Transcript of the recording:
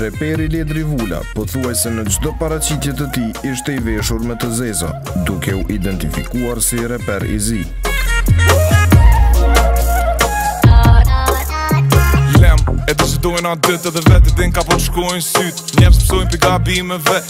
Reperi Ledri Vula, pothuajse në çdo paraqitje të tij, ishte i veshur me të zeza, duke u identifikuar si reper i zi. Lem, e të gjithë dojnë atë dytë edhe vetë, din ka po të shkojnë sytë, njëmë së pësojnë për gabime vetë,